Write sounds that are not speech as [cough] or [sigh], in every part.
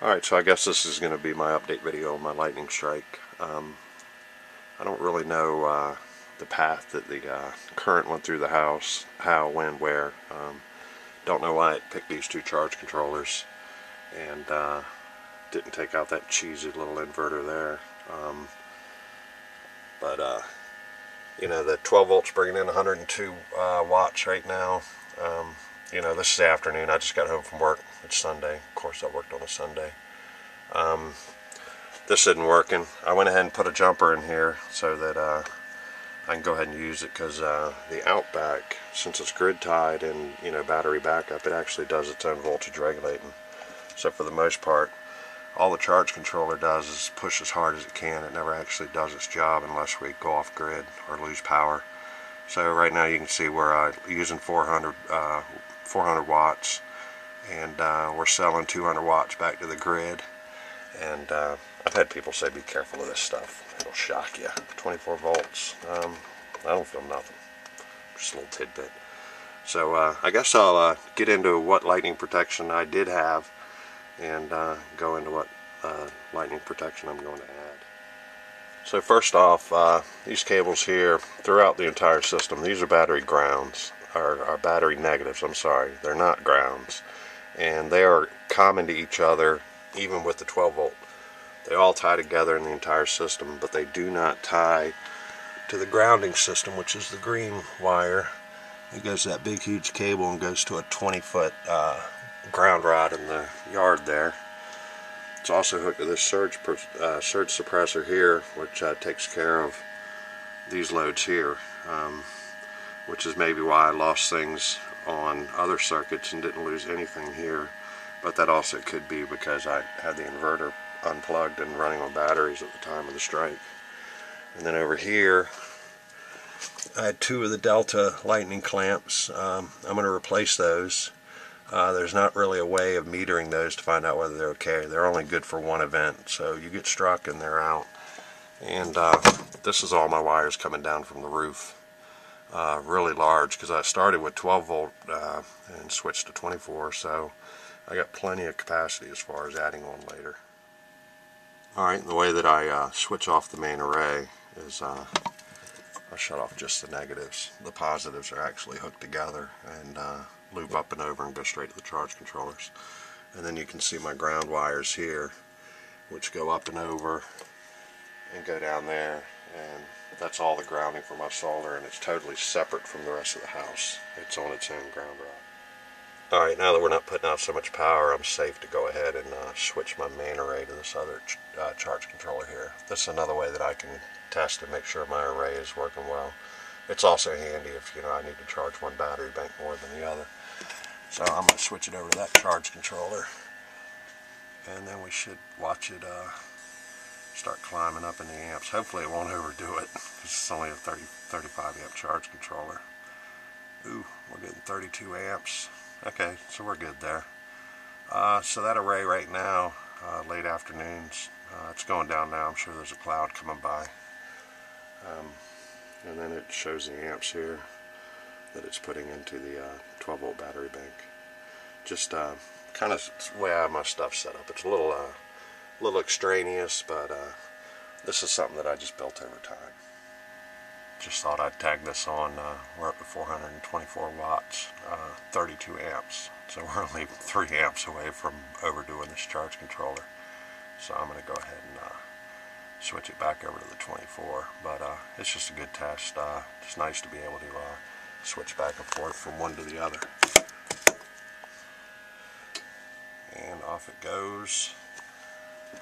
Alright, so I guess this is going to be my update video on my lightning strike. Um, I don't really know uh, the path that the uh, current went through the house, how, when, where. Um, don't know why it picked these two charge controllers and uh, didn't take out that cheesy little inverter there. Um, but, uh, you know, the 12 volts bringing in 102 uh, watts right now. Um, you know, this is the afternoon. I just got home from work. It's Sunday. Of course, I worked on a Sunday. Um, this isn't working. I went ahead and put a jumper in here so that uh, I can go ahead and use it because uh, the Outback, since it's grid tied and you know battery backup, it actually does its own voltage regulating. So for the most part, all the charge controller does is push as hard as it can. It never actually does its job unless we go off grid or lose power. So right now you can see where I'm using 400 uh, 400 watts and uh, we're selling 200 watts back to the grid. And uh, I've had people say be careful of this stuff. It'll shock you 24 volts um, I don't feel nothing. Just a little tidbit. So uh, I guess I'll uh, get into what lightning protection I did have and uh, go into what uh, lightning protection I'm going to add. So first off these cables here throughout the entire system these are battery grounds are, are battery negatives, I'm sorry. They're not grounds. And they are common to each other, even with the 12 volt. They all tie together in the entire system, but they do not tie to the grounding system, which is the green wire. It goes that big, huge cable and goes to a 20 foot uh, ground rod in the yard there. It's also hooked to this surge, uh, surge suppressor here, which uh, takes care of these loads here. Um, which is maybe why I lost things on other circuits and didn't lose anything here. But that also could be because I had the inverter unplugged and running on batteries at the time of the strike. And then over here I had two of the Delta lightning clamps. Um, I'm going to replace those. Uh, there's not really a way of metering those to find out whether they're okay. They're only good for one event so you get struck and they're out. And uh, this is all my wires coming down from the roof uh, really large because I started with 12 volt uh, and switched to 24 so I got plenty of capacity as far as adding on later. Alright, the way that I uh, switch off the main array is uh, I shut off just the negatives. The positives are actually hooked together and uh, loop up and over and go straight to the charge controllers. And then you can see my ground wires here which go up and over and go down there and that's all the grounding for my solar and it's totally separate from the rest of the house. It's on its own ground rod. Alright, now that we're not putting out so much power, I'm safe to go ahead and uh, switch my main array to this other ch uh, charge controller here. This is another way that I can test and make sure my array is working well. It's also handy if you know I need to charge one battery bank more than the other. So I'm going to switch it over to that charge controller and then we should watch it uh, start climbing up in the amps. Hopefully it won't overdo it it's only a 30, 35 amp charge controller. Ooh, we're getting 32 amps. Okay, so we're good there. Uh, so that array right now, uh, late afternoons, uh, it's going down now. I'm sure there's a cloud coming by. Um, and then it shows the amps here that it's putting into the uh, 12 volt battery bank. Just uh, kind of the way I have my stuff set up. It's a little uh, a little extraneous, but uh, this is something that I just built over time. Just thought I'd tag this on. Uh, we're up to 424 watts, uh, 32 amps. So we're only 3 amps away from overdoing this charge controller. So I'm going to go ahead and uh, switch it back over to the 24. But uh, it's just a good test. Uh, it's nice to be able to switch back and forth from one to the other. And off it goes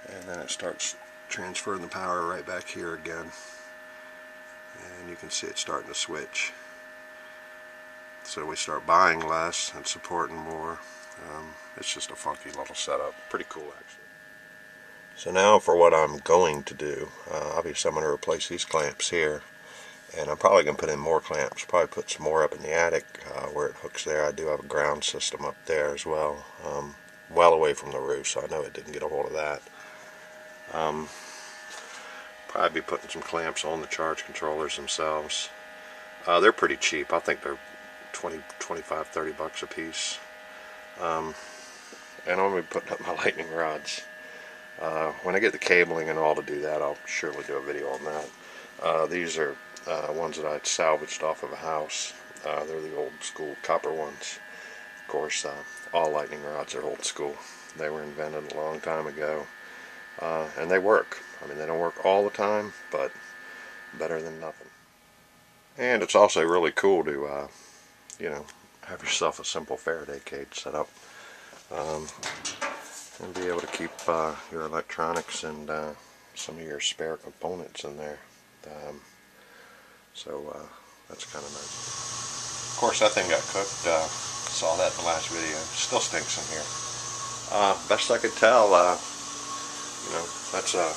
and then it starts transferring the power right back here again. And you can see it starting to switch. So we start buying less and supporting more. Um, it's just a funky little setup. Pretty cool actually. So now for what I'm going to do uh, obviously I'm going to replace these clamps here. And I'm probably going to put in more clamps probably put some more up in the attic uh, where it hooks there. I do have a ground system up there as well um, well away from the roof so I know it didn't get a hold of that um, probably be putting some clamps on the charge controllers themselves. Uh, they're pretty cheap. I think they're 20, 25, 30 bucks a piece. Um, and I'm going to be putting up my [laughs] lightning rods. Uh, when I get the cabling and all to do that, I'll surely do a video on that. Uh, these are uh, ones that I salvaged off of a house. Uh, they're the old school copper ones. Of course, uh, all lightning rods are old school. They were invented a long time ago. Uh, and they work. I mean, they don't work all the time, but better than nothing. And it's also really cool to, uh, you know, have yourself a simple Faraday cage set up. Um, and be able to keep uh, your electronics and uh, some of your spare components in there. Um, so uh, that's kind of nice. Of course, that thing got cooked. Uh, saw that in the last video. Still stinks in here. Uh, best I could tell, uh, you know, that's uh,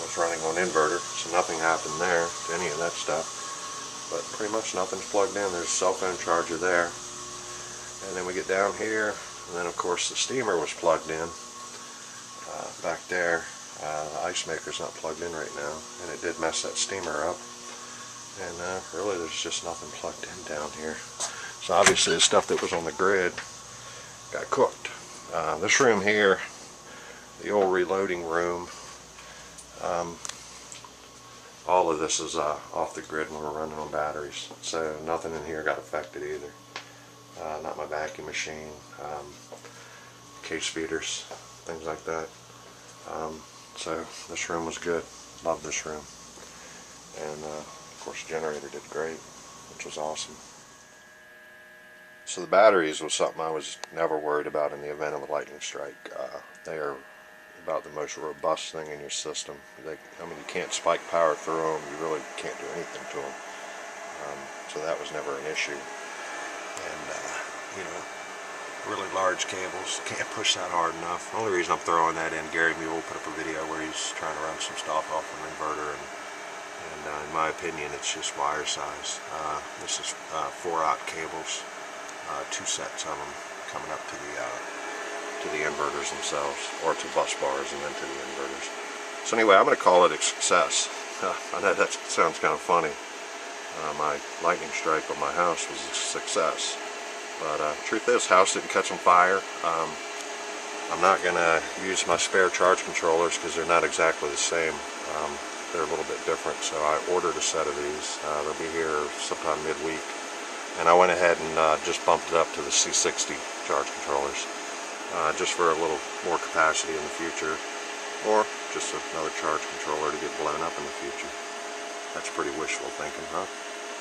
was running on inverter, so nothing happened there to any of that stuff. But pretty much nothing's plugged in. There's a cell phone charger there. And then we get down here, and then of course the steamer was plugged in uh, back there. Uh, the ice maker's not plugged in right now, and it did mess that steamer up. And uh, really there's just nothing plugged in down here. So obviously the stuff that was on the grid got cooked. Uh, this room here, the old reloading room, um, all of this is uh, off the grid when we're running on batteries. So nothing in here got affected either. Uh, not my vacuum machine, um, case feeders, things like that. Um, so this room was good. Love this room. And uh, of course the generator did great, which was awesome. So the batteries was something I was never worried about in the event of a lightning strike. Uh, they are about the most robust thing in your system. They, I mean, you can't spike power through them. You really can't do anything to them. Um, so that was never an issue. And, uh, you know, really large cables. Can't push that hard enough. The only reason I'm throwing that in, Gary Mule put up a video where he's trying to run some stuff off an inverter. And, and uh, in my opinion, it's just wire size. Uh, this is uh, 4-aught cables. Uh, two sets of them coming up to the uh, to the inverters themselves, or to bus bars and then to the inverters. So anyway, I'm going to call it a success. [laughs] I know that sounds kind of funny. Uh, my lightning strike on my house was a success. But uh, truth is, house didn't catch on fire. Um, I'm not going to use my spare charge controllers because they're not exactly the same. Um, they're a little bit different, so I ordered a set of these. Uh, they'll be here sometime midweek. And I went ahead and uh, just bumped it up to the C60 charge controllers uh, just for a little more capacity in the future or just another charge controller to get blown up in the future. That's pretty wishful thinking, huh?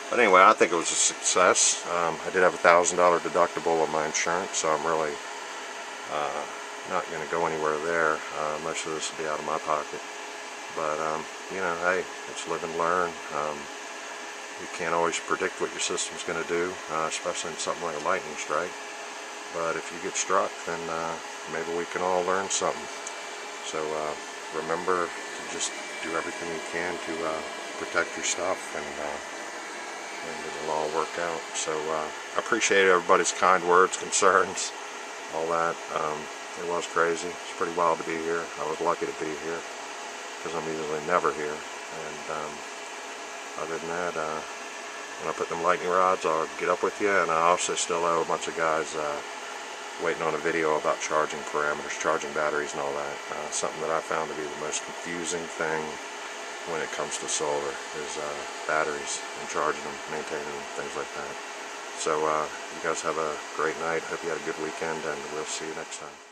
But anyway, I think it was a success. Um, I did have a $1,000 deductible on my insurance, so I'm really uh, not going to go anywhere there. Uh, most of this will be out of my pocket. But, um, you know, hey, it's live and learn. Um, you can't always predict what your system's going to do, uh, especially in something like a lightning strike. But if you get struck, then uh, maybe we can all learn something. So uh, remember to just do everything you can to uh, protect your stuff and, uh, and it'll all work out. So uh, I appreciate everybody's kind words, [laughs] concerns, all that. Um, it was crazy. It's pretty wild to be here. I was lucky to be here because I'm usually never here. And um, other than that, uh, when I put them lightning rods, I'll get up with you. And I also still owe a bunch of guys waiting on a video about charging parameters, charging batteries and all that. Uh, something that I found to be the most confusing thing when it comes to solar is uh, batteries and charging them, maintaining them, things like that. So uh, you guys have a great night. Hope you had a good weekend and we'll see you next time.